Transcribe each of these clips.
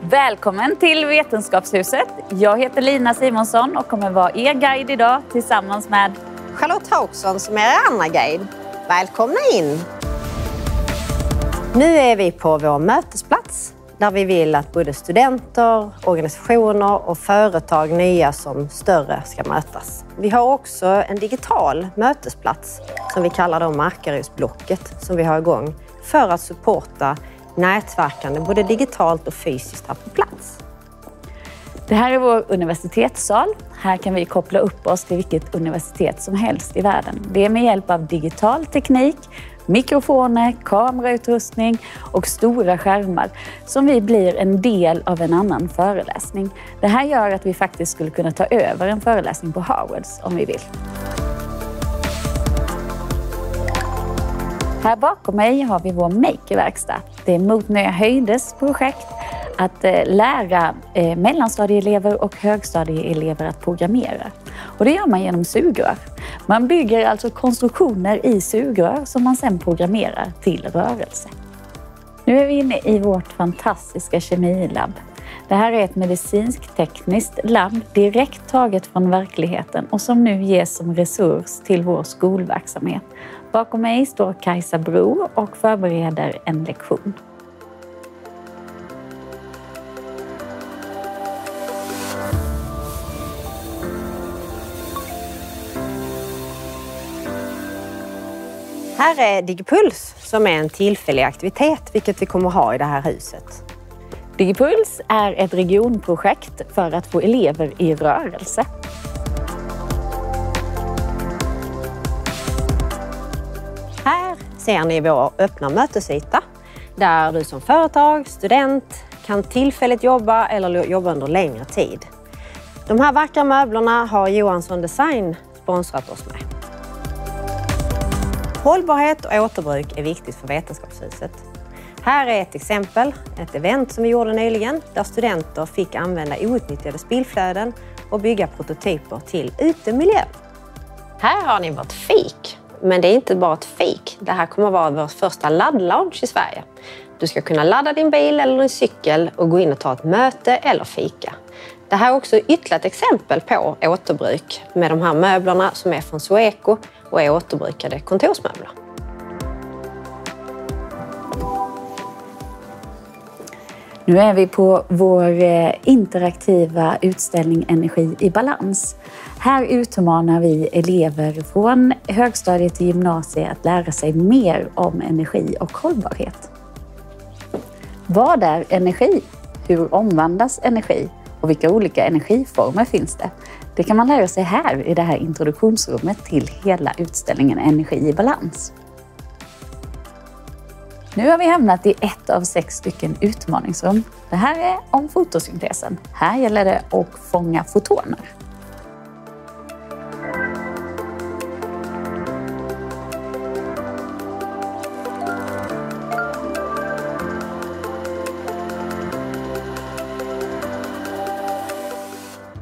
Välkommen till Vetenskapshuset. Jag heter Lina Simonsson och kommer vara er guide idag tillsammans med Charlotte Hauksson som är er andra guide. Välkomna in! Nu är vi på vår mötesplats där vi vill att både studenter, organisationer och företag, nya som större, ska mötas. Vi har också en digital mötesplats som vi kallar då Markarydsblocket som vi har igång för att supporta nätverkande både digitalt och fysiskt här på plats. Det här är vår universitetssal. Här kan vi koppla upp oss till vilket universitet som helst i världen. Det är med hjälp av digital teknik, mikrofoner, kamerautrustning och stora skärmar som vi blir en del av en annan föreläsning. Det här gör att vi faktiskt skulle kunna ta över en föreläsning på Harvards om vi vill. Här bakom mig har vi vår makerverkstad. Det är Mot Nya Höjders projekt att eh, lära eh, mellanstadieelever och högstadieelever att programmera. Och det gör man genom sugrör. Man bygger alltså konstruktioner i sugrör som man sedan programmerar till rörelse. Nu är vi inne i vårt fantastiska kemilabb. Det här är ett medicinsk-tekniskt labb direkt taget från verkligheten och som nu ges som resurs till vår skolverksamhet. Bakom mig står Kajsa Bro och förbereder en lektion. Här är Digipuls som är en tillfällig aktivitet, vilket vi kommer ha i det här huset. Digipuls är ett regionprojekt för att få elever i rörelse. Ser ni vår öppna mötesyta där du som företag, student kan tillfälligt jobba eller jobba under längre tid. De här vackra möblerna har Johansson Design sponsrat oss med. Hållbarhet och återbruk är viktigt för Vetenskapshuset. Här är ett exempel, ett event som vi gjorde nyligen där studenter fick använda outnyttjade spillflöden och bygga prototyper till utemiljö. Här har ni vårt fik. Men det är inte bara ett fik. Det här kommer vara vår första laddlounge i Sverige. Du ska kunna ladda din bil eller din cykel och gå in och ta ett möte eller fika. Det här är också ytterligare ett exempel på återbruk med de här möblerna som är från Sweco och är återbrukade kontorsmöbler. Nu är vi på vår eh, interaktiva utställning Energi i balans. Här utmanar vi elever från högstadiet till gymnasiet att lära sig mer om energi och hållbarhet. Vad är energi? Hur omvandlas energi? Och vilka olika energiformer finns det? Det kan man lära sig här i det här introduktionsrummet till hela utställningen Energi i balans. Nu har vi hamnat i ett av sex stycken utmaningsrum. Det här är om fotosyntesen. Här gäller det att fånga fotoner.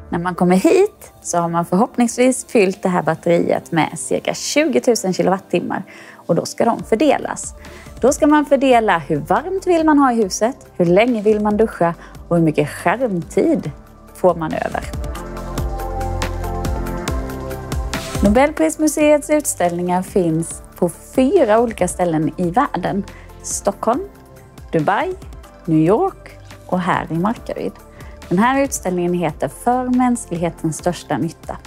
När man kommer hit så har man förhoppningsvis fyllt det här batteriet med cirka 20 000 kilowattimmar och då ska de fördelas. Då ska man fördela hur varmt vill man ha i huset, hur länge vill man duscha och hur mycket skärmtid får man över. Nobelprismuseets utställningar finns på fyra olika ställen i världen. Stockholm, Dubai, New York och här i Markaryd. Den här utställningen heter För mänsklighetens största nytta.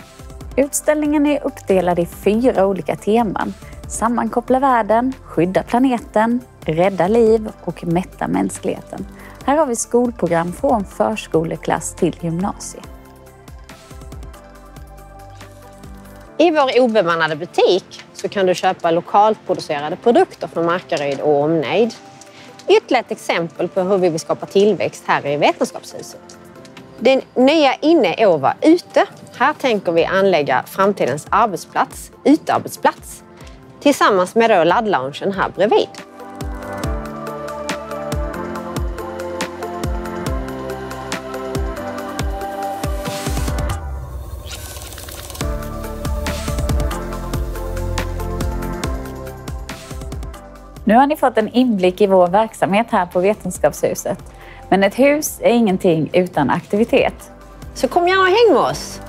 Utställningen är uppdelad i fyra olika teman. Sammankoppla världen, skydda planeten, rädda liv och mätta mänskligheten. Här har vi skolprogram från förskoleklass till gymnasie. I vår obemannade butik så kan du köpa lokalt producerade produkter från Markaryd och omnejd. Ytterligare ett exempel på hur vi vill skapa tillväxt här i Vetenskapshuset. Det nya inne är att vara ute. Här tänker vi anlägga framtidens arbetsplats, utearbetsplats, tillsammans med då laddloungen här bredvid. Nu har ni fått en inblick i vår verksamhet här på Vetenskapshuset. Men ett hus är ingenting utan aktivitet. Så kom gärna och häng med oss!